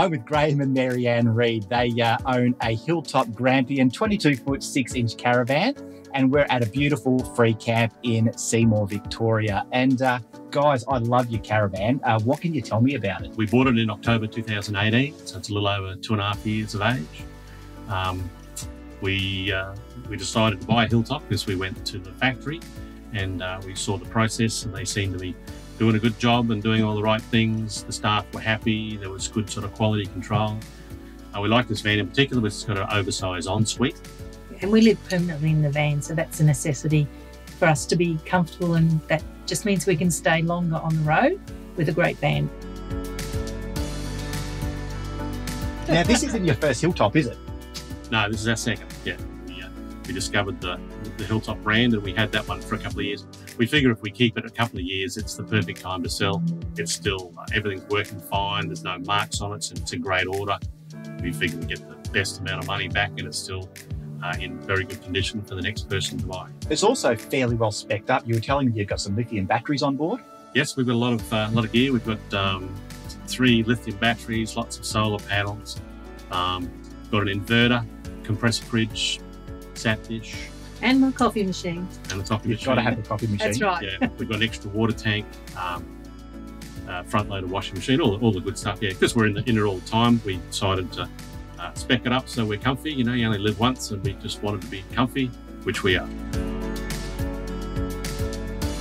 I'm with Graham and Marianne Reid. They uh, own a Hilltop Grampian 22 foot 6 inch caravan, and we're at a beautiful free camp in Seymour, Victoria. And uh, guys, I love your caravan. Uh, what can you tell me about it? We bought it in October 2018, so it's a little over two and a half years of age. Um, we uh, we decided to buy Hilltop because we went to the factory and uh, we saw the process, and they seemed to be doing a good job and doing all the right things. The staff were happy. There was good sort of quality control. Uh, we like this van in particular because it's got an oversized ensuite. And we live permanently in the van, so that's a necessity for us to be comfortable, and that just means we can stay longer on the road with a great van. Now, this isn't your first Hilltop, is it? No, this is our second. Yeah, we, uh, we discovered the, the Hilltop brand and we had that one for a couple of years. We figure if we keep it a couple of years, it's the perfect time to sell. It's still, uh, everything's working fine. There's no marks on it. So it's in great order. We figure we get the best amount of money back and it's still uh, in very good condition for the next person to buy. It's also fairly well specced up. You were telling me you've got some lithium batteries on board. Yes, we've got a lot of uh, lot of gear. We've got um, three lithium batteries, lots of solar panels, um, got an inverter, compressor fridge, sat dish, And my coffee machine. and a coffee You've machine. got to have a coffee machine. That's right. Yeah, we've got an extra water tank, um, uh, front loader washing machine, all, all the good stuff. Yeah, because we're in, the, in it all the time, we decided to uh, spec it up so we're comfy. You know, you only live once, and we just wanted to be comfy, which we are.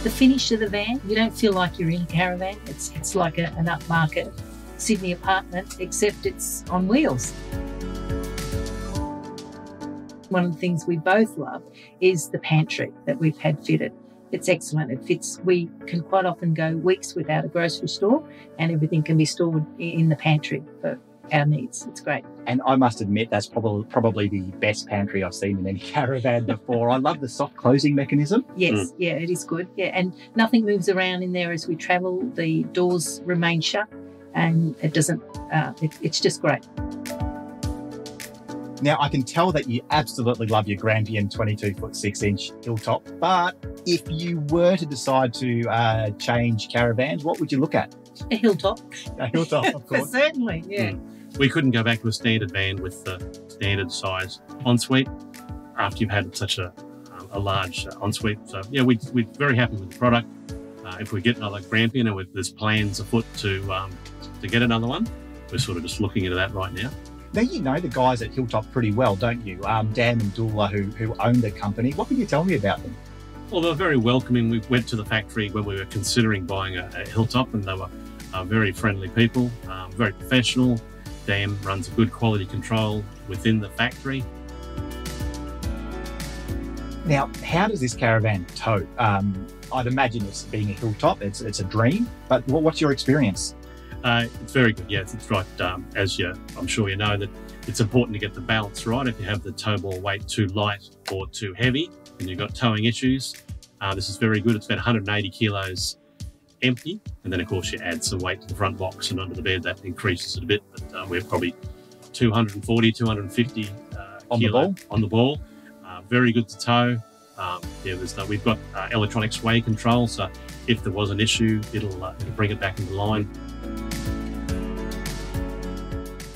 The finish of the van, you don't feel like you're in a caravan. It's it's like a, an upmarket Sydney apartment, except it's on wheels. One of the things we both love is the pantry that we've had fitted. It's excellent. It fits. We can quite often go weeks without a grocery store, and everything can be stored in the pantry for our needs. It's great. And I must admit, that's probably probably the best pantry I've seen in any caravan before. I love the soft closing mechanism. Yes, yeah, it is good. Yeah, and nothing moves around in there as we travel. The doors remain shut, and it doesn't. Uh, it, it's just great. Now, I can tell that you absolutely love your Grampian 22 foot 6 inch hilltop, but if you were to decide to uh, change caravans, what would you look at? A hilltop, A hilltop, of course. certainly. Yeah. We couldn't go back to a standard van with the standard size ensuite after you've had such a, a large uh, ensuite. So, yeah, we, we're very happy with the product. Uh, if we get another Grampian and with, there's plans afoot to, um, to get another one, we're sort of just looking into that right now. Now, you know the guys at Hilltop pretty well, don't you? Um, Dan and Dula, who, who own the company. What can you tell me about them? Well, they were very welcoming. We went to the factory when we were considering buying a, a hilltop, and they were uh, very friendly people, um, very professional. Dan runs a good quality control within the factory. Now, how does this caravan tow? Um, I'd imagine it's being a hilltop, it's, it's a dream, but what's your experience? Uh, it's very good. Yes, it's right. Um, as you, I'm sure you know that it's important to get the balance right. If you have the tow ball weight too light or too heavy, and you've got towing issues, uh, this is very good. It's about 180 kilos empty, and then of course you add some weight to the front box and under the bed. That increases it a bit, but uh, we're probably 240, 250 uh, On the ball? on the ball. Uh, very good to tow. Um, yeah, there's no, we've got uh, electronic sway control, so if there was an issue, it'll, uh, it'll bring it back into line.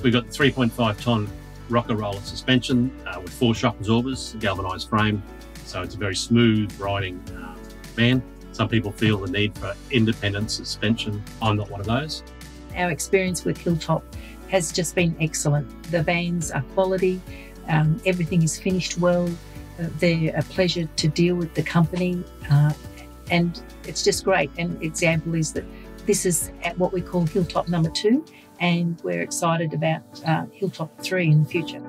We've got the 3.5 ton rocker roller suspension uh, with four shock absorbers, galvanized frame, so it's a very smooth riding uh, van. Some people feel the need for independent suspension. I'm not one of those. Our experience with Hilltop has just been excellent. The vans are quality, um, everything is finished well. Uh, they're a pleasure to deal with the company, uh, and it's just great. An example is that this is at what we call Hilltop number two, and we're excited about uh, Hilltop three in the future.